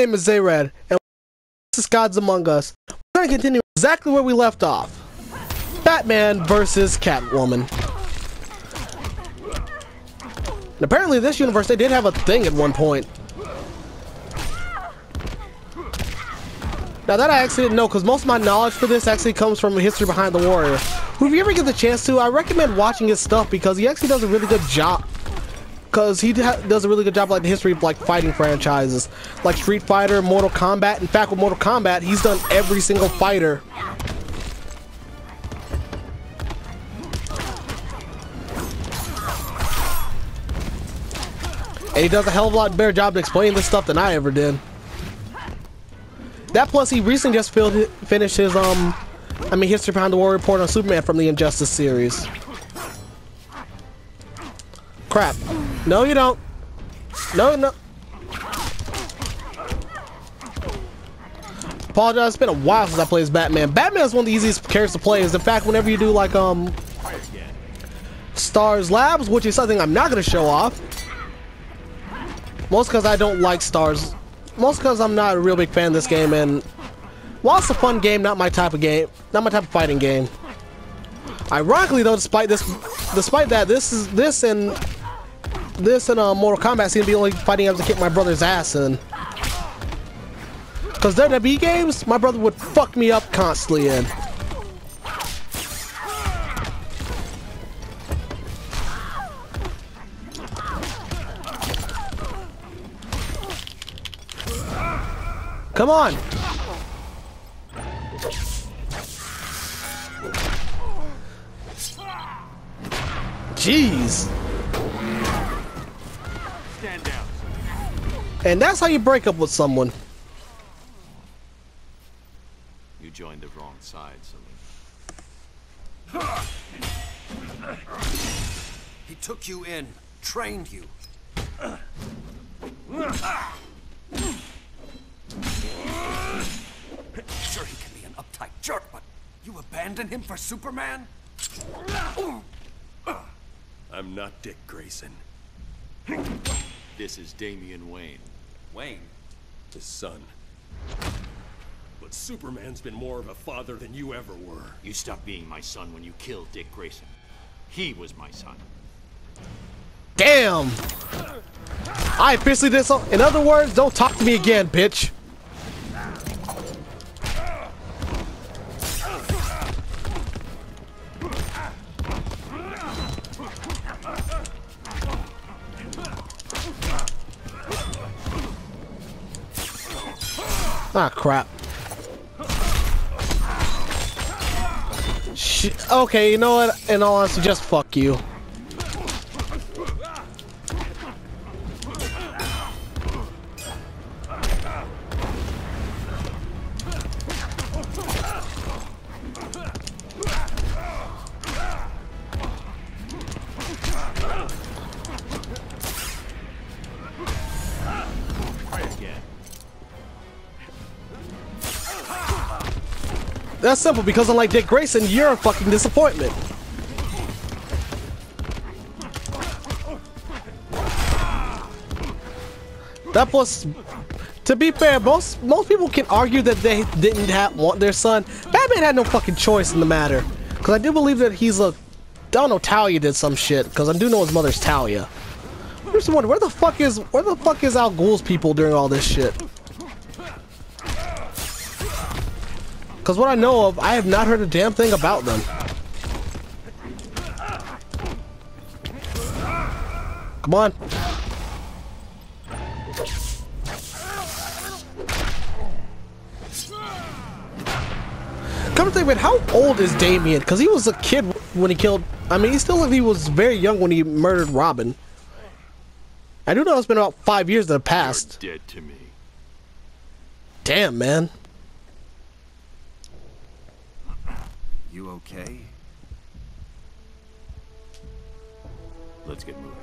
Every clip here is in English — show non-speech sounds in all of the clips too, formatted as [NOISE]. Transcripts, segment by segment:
name is Zay Red, and this is Gods Among Us. We're gonna continue exactly where we left off. Batman versus Catwoman. And apparently this universe, they did have a thing at one point. Now that I actually didn't know, because most of my knowledge for this actually comes from History Behind the Warrior. Who, if you ever get the chance to, I recommend watching his stuff because he actually does a really good job. Because he does a really good job like the history of like fighting franchises, like Street Fighter, Mortal Kombat. In fact, with Mortal Kombat, he's done every single fighter. And he does a hell of a lot better job to explain this stuff than I ever did. That plus he recently just filled, finished his um, I mean History Behind the War report on Superman from the Injustice series. Crap. No, you don't. No, no. Apologize, it's been a while since I played as Batman. Batman is one of the easiest characters to play. Is in fact, whenever you do like um, Stars Labs, which is something I'm not gonna show off. Most because I don't like Stars most because I'm not a real big fan of this game, and while it's a fun game, not my type of game, not my type of fighting game. Ironically, though, despite this, despite that, this is this and this and uh, Mortal Kombat seem to be the only fighting games to kick my brother's ass in. Because WWE games, my brother would fuck me up constantly in. Come on! Jeez! And that's how you break up with someone. You joined the wrong side, Salim. He took you in, trained you. Sure, he can be an uptight jerk, but you abandon him for Superman? I'm not Dick Grayson. This is Damian Wayne. Wayne? His son. But Superman's been more of a father than you ever were. You stopped being my son when you killed Dick Grayson. He was my son. Damn! I officially did so. In other words, don't talk to me again, bitch. Ah, crap. Sh okay, you know what? In all honesty, just fuck you. That's simple, because unlike Dick Grayson, you're a fucking disappointment. That was, to be fair, most most people can argue that they didn't have, want their son. Batman had no fucking choice in the matter. Because I do believe that he's a, I don't know, Talia did some shit. Because I do know his mother's Talia. I'm just wonder, where the fuck is, where the fuck is Al Ghul's people during all this shit? Because what I know of, I have not heard a damn thing about them. Come on. Come to think of it, how old is Damian? Because he was a kid when he killed... I mean, he still like he was very young when he murdered Robin. I do know it's been about five years that have passed. You're dead to me. Damn, man. You okay? Let's get moving.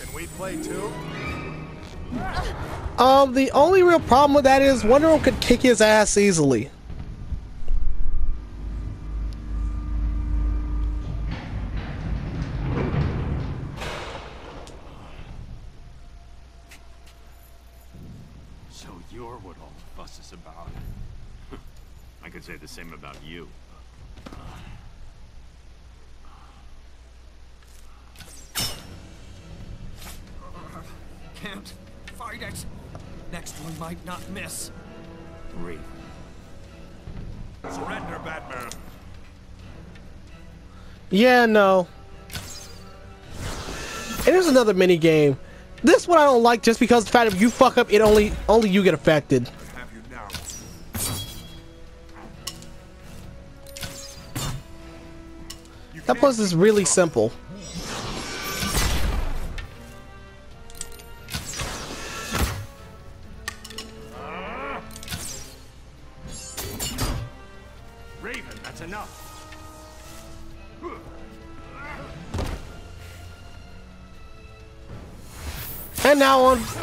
Can we play too? Um, the only real problem with that is Wonder Woman could kick his ass easily. So you're what all the fuss is about. I could say the same about you. Can't fight it. Next one might not miss. Raven. Surrender, Batman. Yeah, no. And there's another mini game. This one I don't like just because the fact if you fuck up, it only only you get affected. I have you now. You That can't plus is really simple.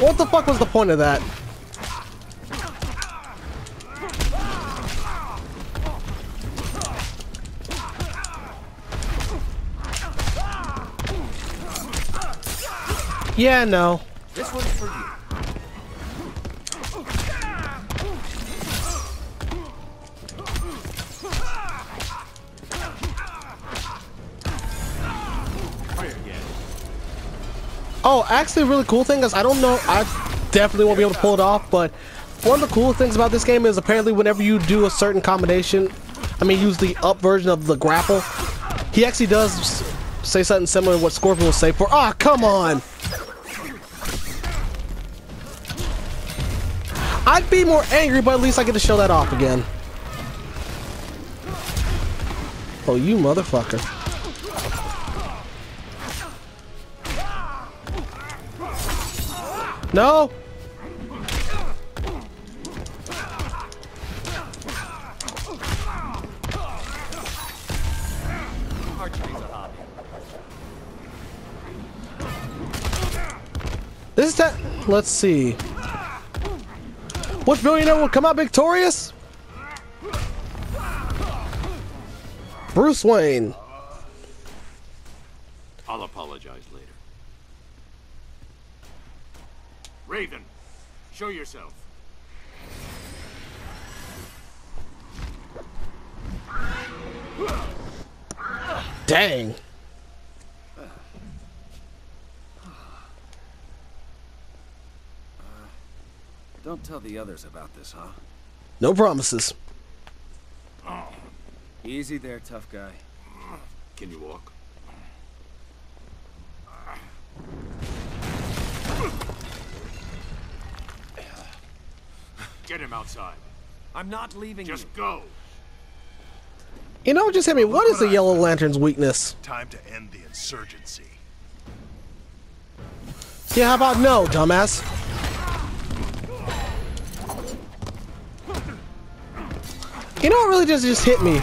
What the fuck was the point of that? Yeah, no. This one's for you. Oh, actually, a really cool thing is I don't know. I definitely won't be able to pull it off, but one of the cool things about this game is apparently whenever you do a certain combination, I mean, use the up version of the grapple, he actually does say something similar to what Scorpion will say for. Ah, come on! I'd be more angry, but at least I get to show that off again. Oh, you motherfucker. No! This is that. Let's see. Which billionaire will come out victorious? Bruce Wayne. I'll apologize later. Raven, show yourself. Dang. Don't tell the others about this, huh? No promises. Oh. Easy there, tough guy. Can you walk? Get him outside. I'm not leaving Just you. go. You know, just hit me. What is the Yellow Lantern's weakness? Time to end the insurgency. Yeah, how about no, dumbass? You know what really just just hit me?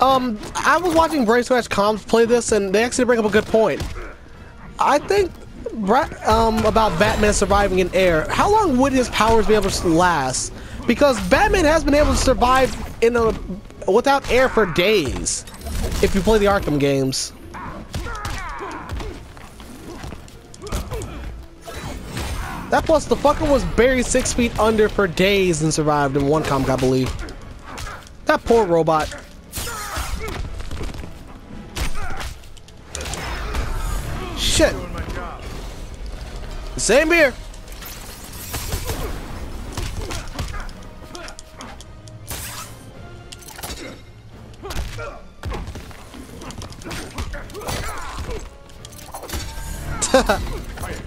Um, I was watching Brave Scratch Comms play this, and they actually bring up a good point. I think Bra- um, about Batman surviving in air. How long would his powers be able to last? Because Batman has been able to survive in a without air for days. If you play the Arkham games. That plus the fucker was buried six feet under for days and survived in one comic, I believe. That poor robot. Same here. [LAUGHS]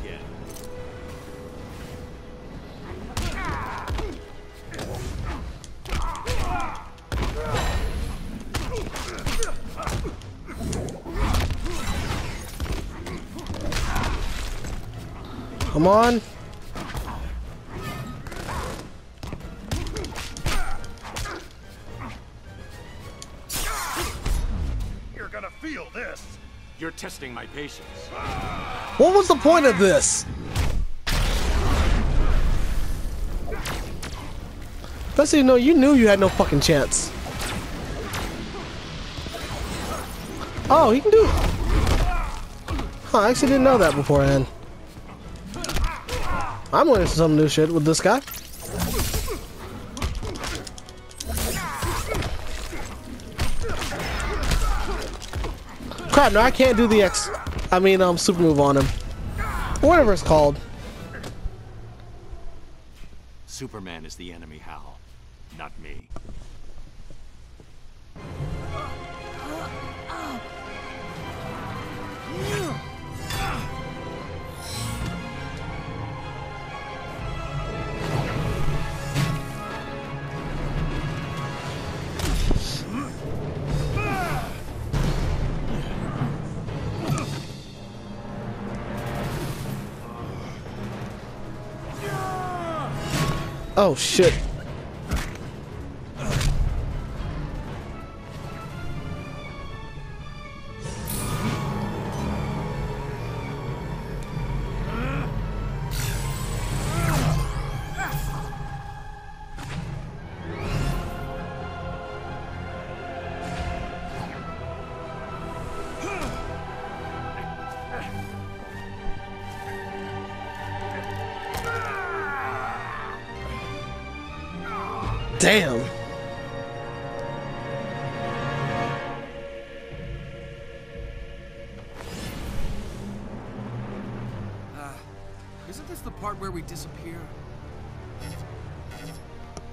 Come on. You're gonna feel this. You're testing my patience. What was the point of this? Best you know, you knew you had no fucking chance. Oh, he can do. Huh, I actually didn't know that beforehand. I'm learning some new shit with this guy. Crap, no, I can't do the X. I mean, um, super move on him. Whatever it's called. Superman is the enemy, Hal. Not me. Oh shit. Damn. Uh, isn't this the part where we disappear?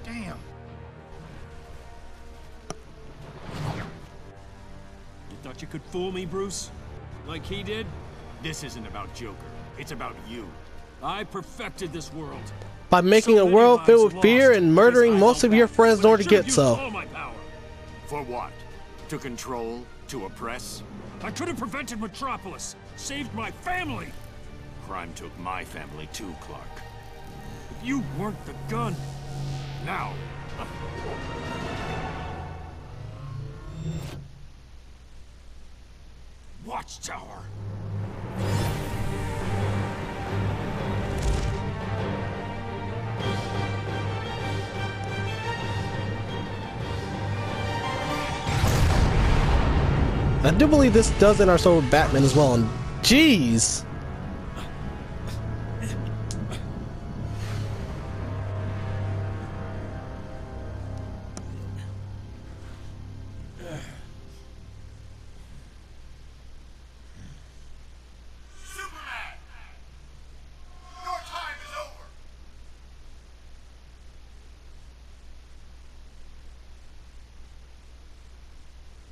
Damn. You thought you could fool me, Bruce? Like he did? This isn't about Joker. It's about you. I perfected this world. By making So a world filled with fear and murdering most of your friends in order to get used so. all my power. For what? To control? To oppress? I could have prevented Metropolis, saved my family. Crime took my family too, Clark. But you weren't the gun. Now, Watchtower. I do believe this does in our soul with Batman as well. And jeez. Superman! Your time is over!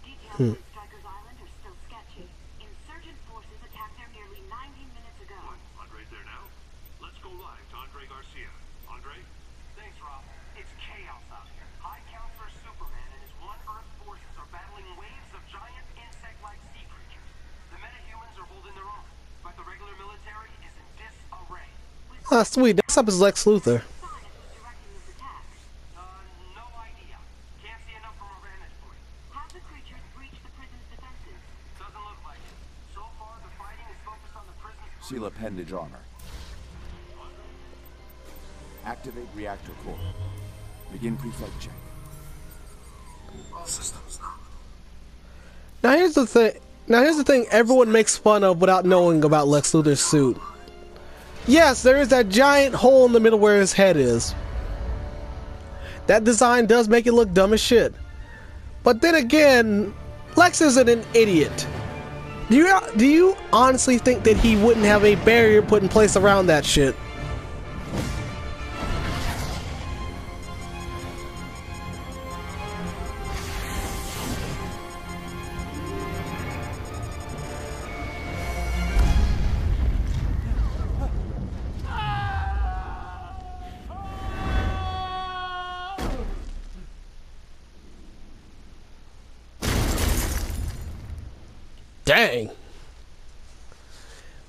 Details of Stryker's Island are still sketchy. Insurgent forces attacked there nearly 90 minutes ago. Andre's there now? Let's go live to Andre Garcia. Andre? Thanks, Rob. It's chaos out here. High Counselor Superman and his One Earth forces are battling waves of giant insect-like sea creatures. The metahumans are holding their own, but the regular military is in disarray. Ah, sweet. Next up is Lex Luthor. Sonic was directing this attack. Uh, no idea. Can't see enough from our vantage point. Have the creatures breached the prison's defenses? Doesn't look like it. So far, the fighting is focused on the prison's Seal appendage armor. Activate reactor core. Begin preflight check. Now here's the thing. Now here's the thing. Everyone makes fun of without knowing about Lex Luthor's suit. Yes, there is that giant hole in the middle where his head is. That design does make it look dumb as shit. But then again, Lex isn't an idiot. Do you do you honestly think that he wouldn't have a barrier put in place around that shit? Dang.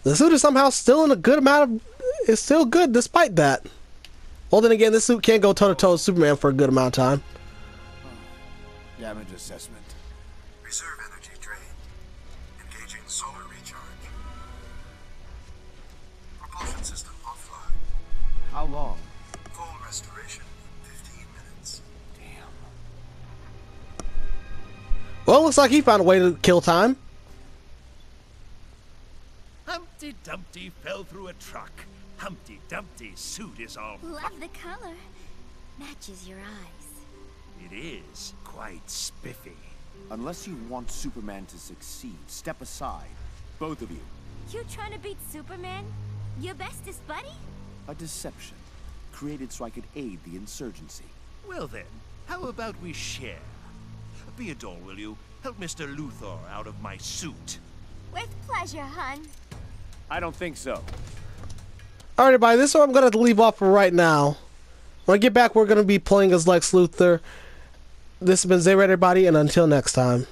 The suit is somehow still in a good amount of. It's still good despite that. Well, then again, this suit can't go toe to toe with Superman for a good amount of time. Damage assessment. Reserve energy drain. Engaging solar recharge. Propulsion system offline. How long? Full restoration. 15 minutes. Damn. Well, looks like he found a way to kill time. Humpty Dumpty fell through a truck. Humpty Dumpty's suit is all. Love the color. Matches your eyes. It is quite spiffy. Unless you want Superman to succeed, step aside. Both of you. You trying to beat Superman? Your bestest buddy? A deception. Created so I could aid the insurgency. Well then, how about we share? Theodore, will you help Mr. Luthor out of my suit? With pleasure, hun. I don't think so. Alright, everybody, this is I'm going to leave off for right now. When I get back, we're going to be playing as Lex Luthor. This has been Zay everybody, and until next time.